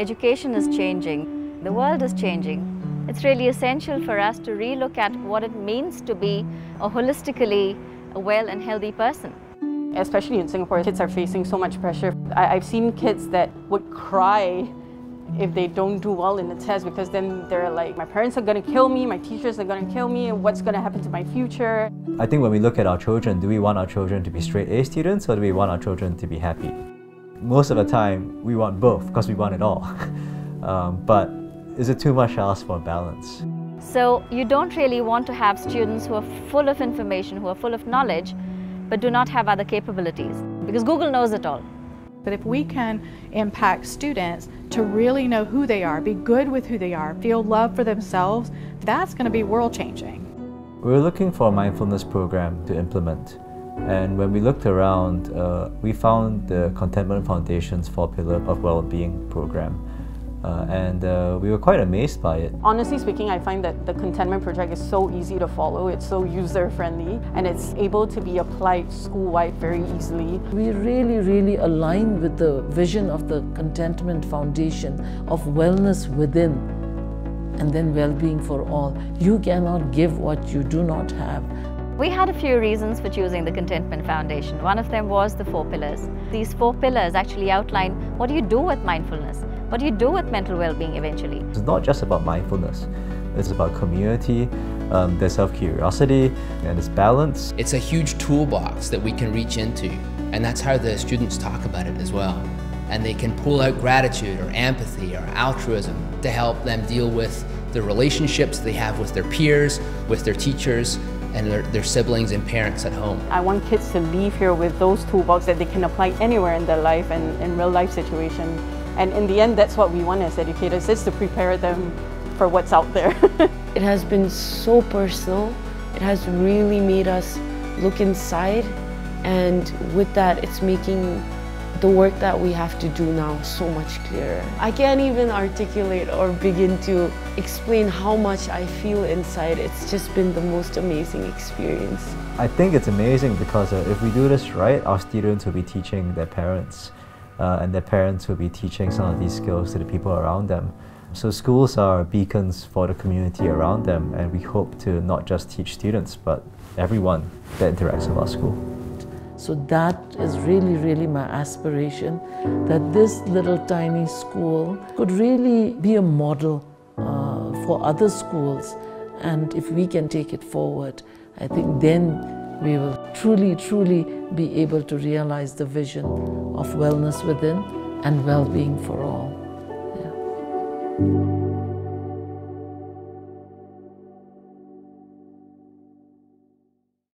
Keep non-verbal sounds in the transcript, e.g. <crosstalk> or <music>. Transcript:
education is changing, the world is changing. It's really essential for us to relook at what it means to be a holistically well and healthy person. Especially in Singapore, kids are facing so much pressure. I, have seen kids that would cry if they don't do well in the test because then they're like, my parents are going to kill me, my teachers are going to kill me, what's going to happen to my future? I think when we look at our children, do we want our children to be straight A students or do we want our children to be happy? Most of the time, we want both because we want it all. <laughs> um, but is it too much to ask for a balance? So you don't really want to have students who are full of information, who are full of knowledge, but do not have other capabilities because Google knows it all. But if we can impact students to really know who they are, be good with who they are, feel love for themselves, that's going to be world changing. We're looking for a mindfulness program to implement. And when we looked around, uh, we found the Contentment Foundation's Four Pillar of Well-being program. Uh, and uh, we were quite amazed by it. Honestly speaking, I find that the Contentment Project is so easy to follow, it's so user-friendly, and it's able to be applied school-wide very easily. We really, really align with the vision of the Contentment Foundation of wellness within and then well-being for all. You cannot give what you do not have. We had a few reasons for choosing the Contentment Foundation. One of them was the four pillars. These four pillars actually outline what do you do with mindfulness? What do you do with mental well-being eventually? It's not just about mindfulness. It's about community, um, there's self-curiosity, and there's balance. It's a huge toolbox that we can reach into, and that's how the students talk about it as well. And they can pull out gratitude or empathy or altruism to help them deal with the relationships they have with their peers, with their teachers, and their, their siblings and parents at home. I want kids to leave here with those toolbox that they can apply anywhere in their life and in real life situation. And in the end, that's what we want as educators, is to prepare them for what's out there. <laughs> it has been so personal. It has really made us look inside. And with that, it's making the work that we have to do now so much clearer. I can't even articulate or begin to explain how much I feel inside. It's just been the most amazing experience. I think it's amazing because uh, if we do this right, our students will be teaching their parents uh, and their parents will be teaching some of these skills to the people around them. So schools are beacons for the community around them and we hope to not just teach students but everyone that interacts with our school. So that is really, really my aspiration, that this little tiny school could really be a model uh, for other schools. And if we can take it forward, I think then we will truly, truly be able to realize the vision of wellness within and well-being for all.